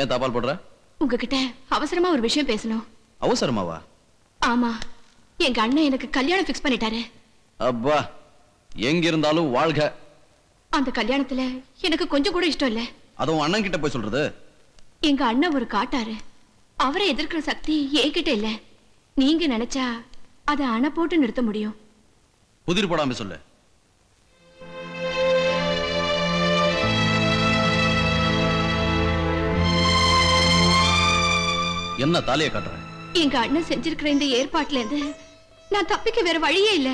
ஏன் தபால் போடுற? உங்ககிட்ட அவசரமா ஒரு விஷயம் பேசணும். அவசரமாவா? ஆமா. எங்க அண்ணன் எனக்கு கல்யாணம் ஃபிக்ஸ் பண்ணிட்டாரு. அப்பா எங்க இருந்தாலும் வாழ்க. அந்த கல்யாணத்துல எனக்கு கொஞ்சம் கூட இஷ்டம் இல்ல. அதுவும் அண்ணன் கிட்ட போய் சொல்றது? எங்க அண்ணன் ஒரு காட்டாரு. அவரை எதிர்க்கிற சக்தி என்கிட்ட இல்ல. நீங்க நினைச்சா அதை அணை போட்டு நிறுத்த முடியும். புதிர் போடாம சொல்லு. என்ன தாலியை காட்டுற? எங்க அண்ணன் செஞ்சிருக்கிற இந்த ஏற்பாட்டுல இருந்து நான் தப்பிக்க வேற வழியே இல்ல.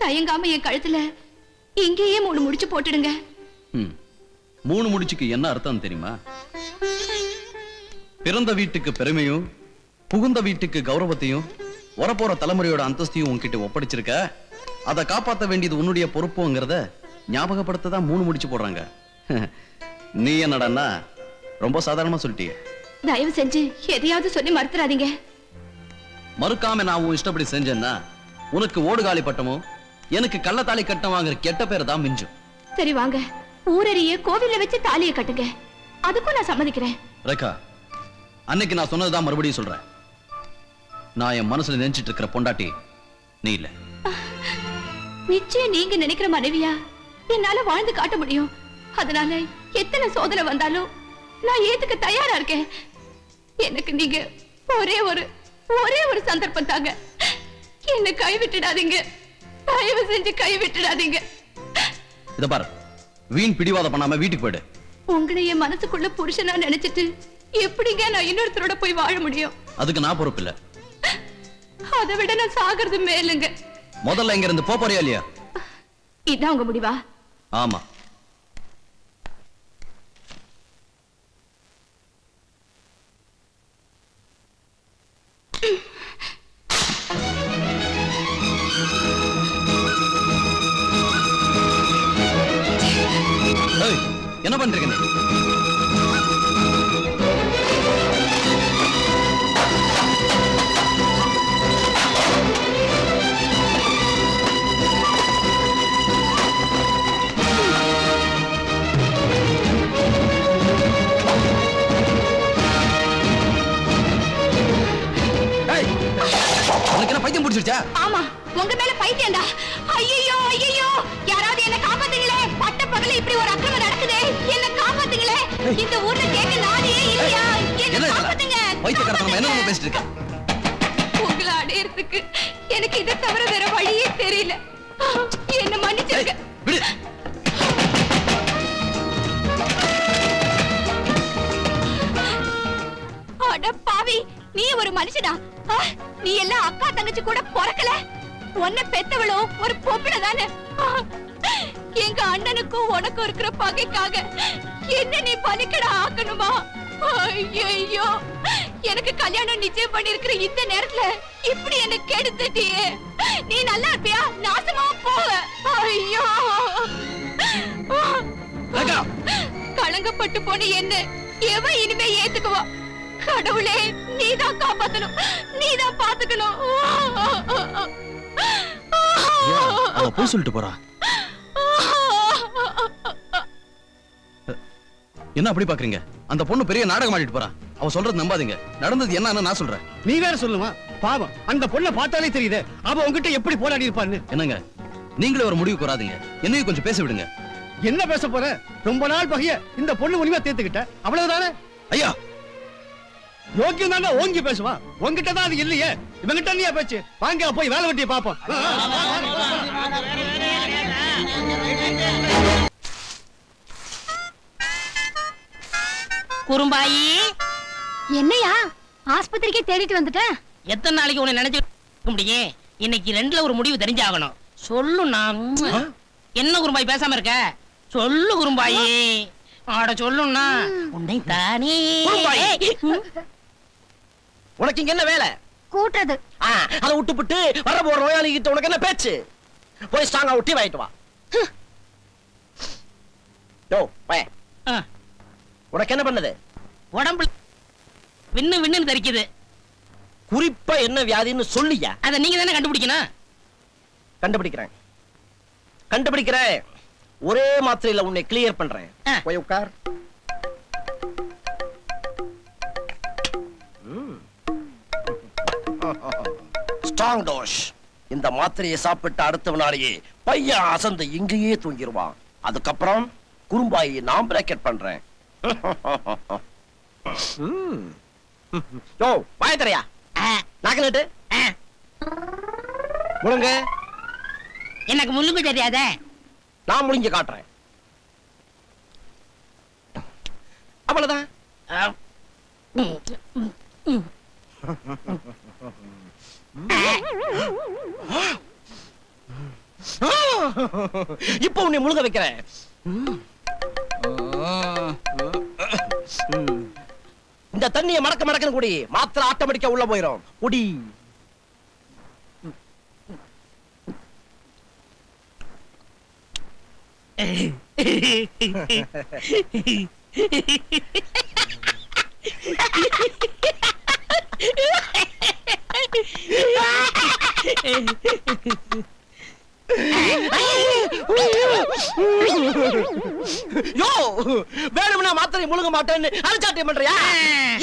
தயங்காம என் கழுத்துல இங்கேயே மூணு முடிச்சு போட்டுடுங்க. மூணு முடிச்சுக்கு என்ன அர்த்தம் தெரியுமா? பிறந்த வீட்டுக்கு பெருமையும் புகுந்த வீட்டுக்கு கௌரவத்தையும் வரப்போற தலைமுறையோட அந்தஸ்தையும் உன்கிட்ட ஒப்படைச்சிருக்க? அதை காப்பாத்த வேண்டியது உன்னுடைய பொறுப்புங்கிறத ஞாபகப்படுத்த தான் மூணு முடிச்சு போடுறாங்க. நீ என்னடான்னா ரொம்ப சாதாரணமா சொல்லிட்டிய. தயவு செஞ்சு எதையாவது சொல்லி மறுத்துறாதீங்க. மறுக்காம நான் உன் இஷ்டப்படி செஞ்சேன்னா உனக்கு ஓடுகாலி பட்டமும் எனக்கு கள்ளத்தாலி கட்டம் வாங்குற கெட்ட பேர் தான் மிஞ்சும். சரி வாங்க ஊரறிய கோவில்ல வச்சு தாலியை கட்டுங்க. அதுக்கும் நான் சம்மதிக்கிறேன். ரேகா அன்னைக்கு நான் சொன்னதுதான் மறுபடியும் சொல்றேன். நான் என் மனசுல நினைச்சிட்டு இருக்கிற பொண்டாட்டி நீ இல்ல. நிச்சயம் நீங்க நினைக்கிற மனைவியா? என்னால வாழ்ந்து காட்ட முடியும். அதனால எத்தனை சோதனை வந்தாலும் நான் ஏத்துக்க தயாரா இருக்கேன். எனக்கு நீங்க ஒரே ஒரு ஒரே ஒரு சந்தர்ப்பம் தாங்க என்ன கைவிட்டுடாதீங்க. தயவு செஞ்சு கைவிட்டுடாதீங்க. இத பாரு. வீண் பிடிவாதம் பண்ணாம வீட்டுக்கு போயிடு. உங்களை என் மனசுக்குள்ள புருஷனா நினைச்சிட்டு எப்படிங்க நான் இன்னொருத்தரோட போய் வாழ முடியும்? அதுக்கு நான் பொறுப்பு இல்ல. அதை விட நான் சாகிறது மேலுங்க. முதல்ல இங்க இருந்து போறியா இல்லையா? இதான் உங்க முடிவா? ஆமா. இந்த ஊர்ல கேட்க நானே இல்லையா? என்ன காப்பாத்துங்க வைத்தியக்காரத்தனமா என்ன நம்ம பேசிட்டு இருக்க? உங்களை அடையறதுக்கு எனக்கு இதை தவிர வேற வழியே தெரியல. என்ன மன்னிச்சிருக்க விடு. அட பாவி நீ ஒரு மனுஷனா? நீ எல்லாம் அக்கா தங்கச்சி கூட பிறக்கல? உன்னை பெத்தவளும் ஒரு பொம்பளை தானே? எங்க அண்ணனுக்கும் உனக்கும் இருக்கிற பகைக்காக என்ன நீ பலிக்கடா ஆக்கணுமா? ஐயோ எனக்கு கல்யாணம் நிச்சயம் பண்ணிருக்கிற இந்த நேரத்துல இப்படி என்ன கெடுத்துட்டியே. நீ நல்லா இருப்பியா? நாசமா போவ. ஐயோ. ரேகா களங்கப்பட்டு போன என்ன எவன் இனிமே ஏத்துக்குவா? கடவுளே நீதான் காப்பாத்தணும். நீதான் பாத்துக்கணும். போய் சொல்லிட்டு போறா? என்ன அப்படி பாக்குறீங்க அந்த பொண்ணு பெரிய நாடகம் ஆடிட்டு போறா அவ சொல்றது நம்பாதீங்க நடந்தது என்னன்னு நான் சொல்றேன் நீ வேற சொல்லுமா பாவம் அந்த பொண்ணை பார்த்தாலே தெரியுது அவ உன்கிட்ட எப்படி போராடி இருப்பான்னு என்னங்க நீங்களே ஒரு முடிவுக்கு வராதீங்க என்னையும் கொஞ்சம் பேச விடுங்க என்ன பேச போற ரொம்ப நாள் பகைய இந்த பொண்ணு உனிமா தேத்துக்கிட்ட அவ்வளவுதானே ஐயா யோக்கியம் தானே ஓங்கி பேசுவா உன்கிட்ட தான் அது இல்லையே இவங்கிட்ட நீயா பேச்சு வாங்க போய் வேலை வெட்டியை பாப்போம் குறும்பாயி. என்னையா? ஆஸ்பத்திரிக்கே தேடிட்டு வந்துட்டேன் எத்தனை நாளைக்கு உன்னை நினைச்சு இருக்க முடியும்? இன்னைக்கு ரெண்டுல ஒரு முடிவு தெரிஞ்சாகணும். சொல்லு நான். என்ன குறும்பாய் பேசாம இருக்க? சொல்லு குறும்பாயி. ஆட சொல்லுன்னா உன்னை தானே. உனக்கு இங்க என்ன வேலை? கூட்டுறது. ஆ, அதை விட்டுப்புட்டு வர போற நோயாளி கிட்ட உனக்கு என்ன பேச்சு? போய் ஸ்ட்ராங்கா ஒட்டி வாங்கிட்டு வா. யோ பய ஆ, உனக்கு என்ன பண்ணது? உடம்புல விண்ணு விண்ணுன்னு தெரிக்குது. குறிப்பா என்ன வியாதின்னு சொல்லியா? அதை நீங்க தானே கண்டுபிடிக்கணும்? கண்டுபிடிக்கிறேன். கண்டுபிடிக்கிறேன். ஒரே மாத்திரையில உன்னை கிளியர் பண்றேன். போய் உட்கார். ஸ்ட்ராங் டோஷ் இந்த மாத்திரையை சாப்பிட்டு அடுத்த நாளையே பையன் அசந்து இங்கேயே தூங்கிடுவான் அதுக்கப்புறம் குறும்பாயை நான் பிராக்கெட் பண்றேன். யோ வாயத்தரையா? நாக்கலட்டு முழுங்க. எனக்கு முள்ளுக்கு தெரியாதே. நான் முழிஞ்சு காட்டுறேன். அவ்வளவுதான். இப்போ உன்னை முழுங்க வைக்கிறேன். இந்த தண்ணியை மடக்க மடக்கன்னு குடி மாத்திரை ஆட்டோமேட்டிக்கா உள்ள போயிடும் குடி. யோ வேணும்னா மாத்திரை முழுங்க மாட்டேன்னு அரைச்சாட்டியம் பண்றியா?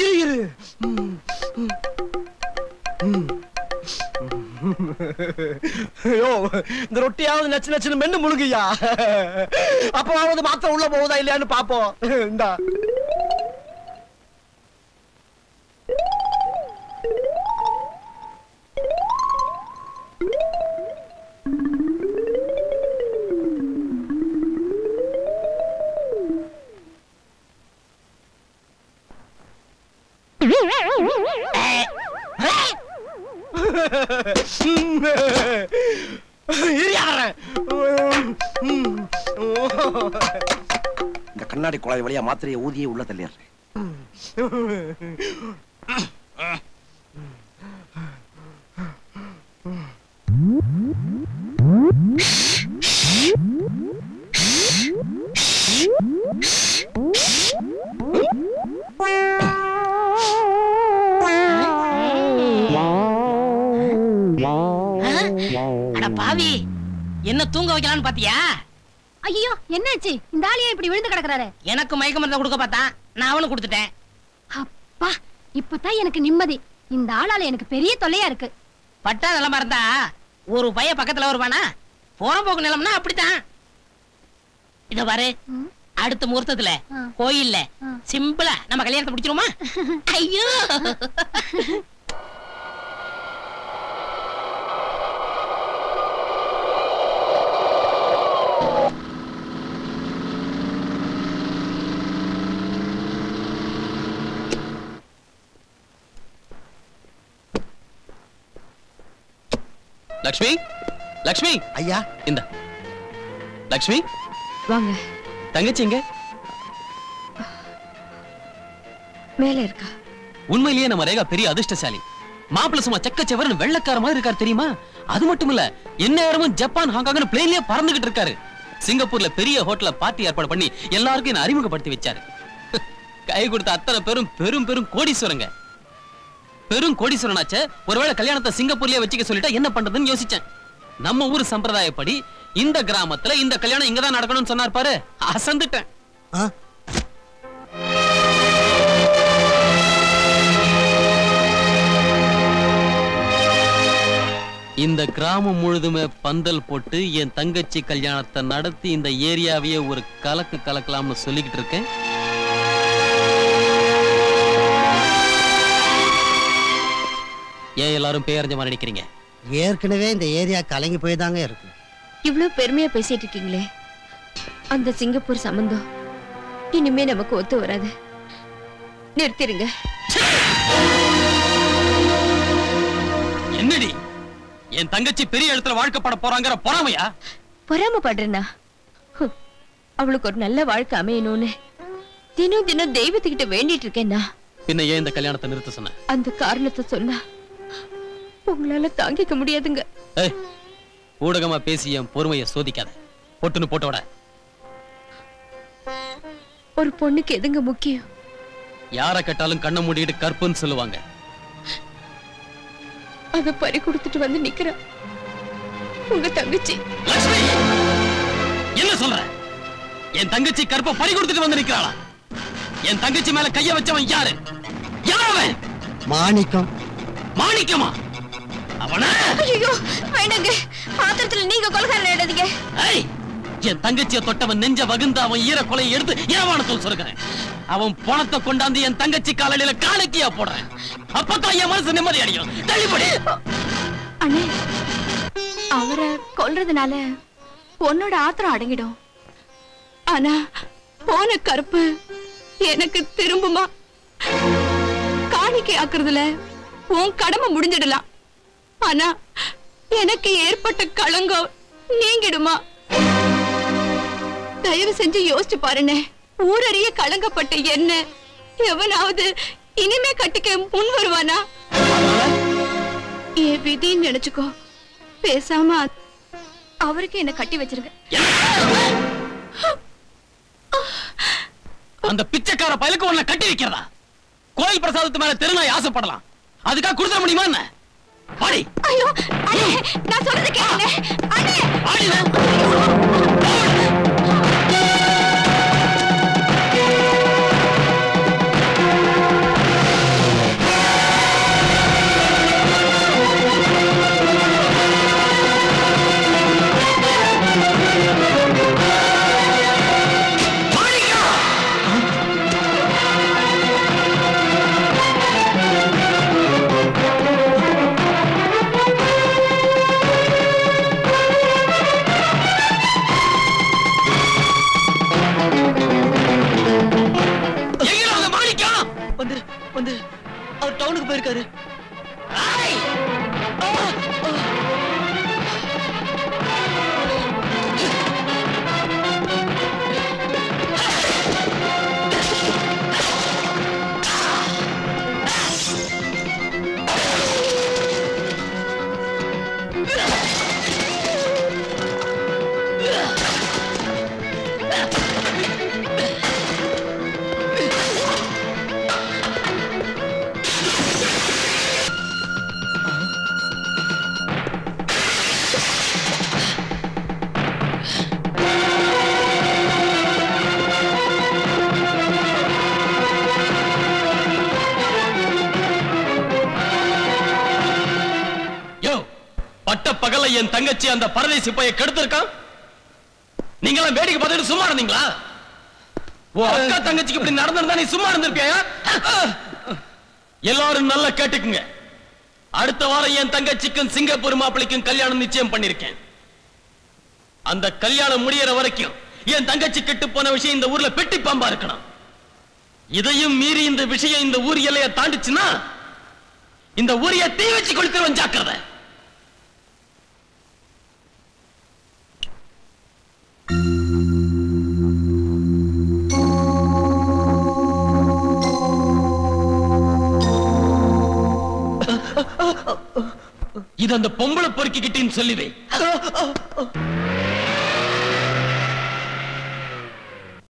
இரு இரு. இந்த ரொட்டியாவது நச்சு நச்சுன்னு மென்னு முழுங்கய்யா அப்பவாவது மாத்திரை உள்ள போகுதா இல்லையான்னு பாப்போம். இந்தா. குழாய் வழியா மாத்திரையை ஊதியே உள்ள தள்ளிடுறேன் பாவி என்ன தூங்க வைக்கலாம்னு பாத்தியா? ஐயோ என்னாச்சு? இந்த ஆளியா இப்படி விழுந்து கிடக்குறாரு? எனக்கு மயக்க மருந்தை கொடுக்க பார்த்தான் நான் அவனுக்கு கொடுத்துட்டேன். அப்பா இப்பதான் எனக்கு நிம்மதி. இந்த ஆளால எனக்கு பெரிய தொல்லையா இருக்கு. பட்டா நிலமா இருந்தா ஒரு பைய பக்கத்துல வருவானா? போறம்போக்கு நிலம்னா அப்படித்தான். இத பாரு. அடுத்த முகூர்த்தத்துல. கோயில்ல. சிம்பிளா நம்ம கல்யாணத்தை முடிச்சிருமா ஐயோ! லக்ஷ்மி? லக்ஷ்மி? ஐயா? இந்த. லக்ஷ்மி? வாங்க. தங்கச்சி எங்க? மேல இருக்கா? உண்மையிலேயே நம்ம ரேகா பெரிய அதிர்ஷ்டசாலி. மாப்பிள்ள சும்மா செக்க செவரன் வெள்ளக்கார மாதிரி இருக்காரு தெரியுமா? அது மட்டும் இல்ல எந்நேரமும் ஜப்பான் ஹாங்காங்னு பிளேன்லயே பறந்துகிட்டு இருக்காரு. சிங்கப்பூர்ல பெரிய ஹோட்டல்ல பார்ட்டி ஏற்பாடு பண்ணி எல்லாருக்கும் என்ன அறிமுகப்படுத்தி வச்சாரு. கை கொடுத்த அத்தனை பேரும் பெரும் பெரும் கோடீஸ்வரங்க. பெரும் கோடீஸ்வரனாச்சே. ஒருவேளை கல்யாணத்தை சிங்கப்பூர்லயே வச்சுக்க சொல்லிட்டா என்ன பண்றதுன்னு யோசிச்சேன். நம்ம ஊர் சம்பிரதாயப்படி இந்த கிராமத்துல இந்த கல்யாணம் இங்கதான் நடக்கணும்னு சொன்னார் பாரு. அசந்துட்டேன். இந்த கிராமம் முழுதுமே பந்தல் போட்டு என் தங்கச்சி கல்யாணத்தை நடத்தி இந்த ஏரியாவையே ஒரு கலக்கு கலக்கலாம்னு சொல்லிக்கிட்டு இருக்கேன். ஏன் எல்லாரும் பேரஞ்ச மாதிரி நினைக்கிறீங்க ஏற்கனவே இந்த ஏரியா கலங்கி போய் தாங்க இருக்கு. இவ்ளோ பெருமையா பேசிட்டு இருக்கீங்களே. அந்த சிங்கப்பூர் சம்பந்தம் இனிமே நமக்கு ஒத்து வராது. நிறுத்திருங்க. என்னடி? என் தங்கச்சி பெரிய இடத்துல வாழ்க்கப்பட போறாங்கிற பொறாமையா? பொறாமப்படுறேனா ஹம், அவளுக்கு ஒரு நல்ல வாழ்க்கை அமையணும்னு தினம் தினம் தெய்வத்துக்கிட்ட வேண்டிட்டு இருக்கேன்னா பின்ன ஏன் இந்த கல்யாணத்தை நிறுத்த சொன்ன? அந்த காரணத்தை சொன்னா உங்களால தாங்கிக்க முடியாதுங்க. ஊடகமா பேசி என் பொறுமையை சோதிக்காத. பொட்டுன்னு போட்டோட ஒரு பொண்ணுக்கு எதுங்க முக்கியம்? யார கேட்டாலும் கண்ணை மூடிட்டு கற்புன்னு சொல்லுவாங்க. அத பறி கொடுத்துட்டு வந்து நிக்கிறா உங்க தங்கச்சி. என்ன சொல்ற? என் தங்கச்சி கற்ப பறி கொடுத்துட்டு வந்து நிக்கிறாளா? என் தங்கச்சி மேல கைய வச்சவன் யாரு? யார் அவன்? மாணிக்கம். மாணிக்கமா? அவன? ஐயோ வேண்டாங்க. பாத்திரத்துல நீங்க கொலகாரன் எடுத்தீங்க ஏய், என் தங்கச்சிய தொட்டவன் நெஞ்ச வகுந்து அவன் ஈர கொலையை எடுத்து ஏவானத்தில் சொல்கிறேன் அவன் பணத்தை கொண்டாந்து என் தங்கச்சி காலடியில காலக்கியா போடுறேன். அப்பதான் என் மனசு நிம்மதி அடையும். தள்ளிப்படி. அண்ணே அவரை கொல்றதுனால பொண்ணோட ஆத்திரம் அடங்கிடும். ஆனா போன கருப்பு எனக்கு திரும்புமா? காணிக்கை ஆக்குறதுல உன் கடமை முடிஞ்சிடலாம். ஆனா எனக்கு ஏற்பட்ட களங்கம் நீங்கிடுமா? தயவு செஞ்சு யோசிச்சு பாருனே ஊரறிய களங்கப்பட்ட என்ன? எவனாவது இனிமே கட்டிக்க முன் வருவானா? என் விதின்னு நினைச்சுக்கோ பேசாம அவருக்கு என்ன கட்டி வச்சிருங்க. அந்த பிச்சைக்கார பயலுக்கு உன்னை கட்டி வைக்கிறதா? கோயில் பிரசாதத்து மேல திருநாய் ஆசைப்படலாம். அதுக்காக கொடுத்துட முடியுமா என்ன? பாடி. ஐயோ அண்ணே நான் சொல்றது கேளுங்க. அண்ணே. பாடி அவர் பட்ட பகல என் தங்கச்சி அந்த பரதேசி பைய கெடுத்திருக்கான்? நீங்களாம் வேடிக்கை பார்த்துட்டு சும்மா இருந்தீங்களா? ஓ அக்கா தங்கச்சிக்கு இப்படி நடந்திருந்தா நீ சும்மா இருந்திருப்பியா? எல்லாரும் நல்லா கேட்டுக்குங்க. அடுத்த வாரம் என் தங்கச்சிக்கும் சிங்கப்பூர் மாப்பிளைக்கும் கல்யாணம் நிச்சயம் பண்ணிருக்கேன். அந்த கல்யாணம் முடியற வரைக்கும் என் தங்கச்சி கெட்டு போன விஷயம் இந்த ஊர்ல பெட்டி பாம்பா இருக்கணும். இதையும் மீறி இந்த விஷயம் இந்த ஊர் எல்லையை தாண்டிச்சுன்னா இந்த ஊரைய தீ வச்சு கொளுத்துறவன் ஜாக்கிரதை. இது அந்த பொம்பளை பொறுக்கிக்கிட்டேன்னு சொல்லிவே